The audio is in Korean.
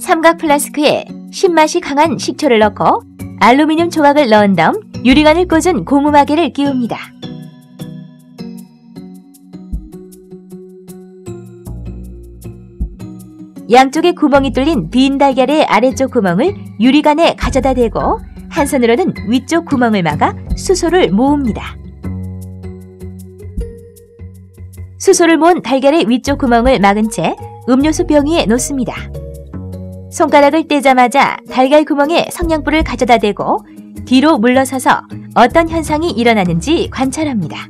삼각 플라스크에 신맛이 강한 식초를 넣고 알루미늄 조각을 넣은 다음 유리관을 꽂은 고무마개를 끼웁니다. 양쪽에 구멍이 뚫린 빈 달걀의 아래쪽 구멍을 유리관에 가져다 대고 한 손으로는 위쪽 구멍을 막아 수소를 모읍니다. 수소를 모은 달걀의 위쪽 구멍을 막은 채 음료수 병 위에 놓습니다. 손가락을 떼자마자 달걀 구멍에 성냥불을 가져다 대고 뒤로 물러서서 어떤 현상이 일어나는지 관찰합니다.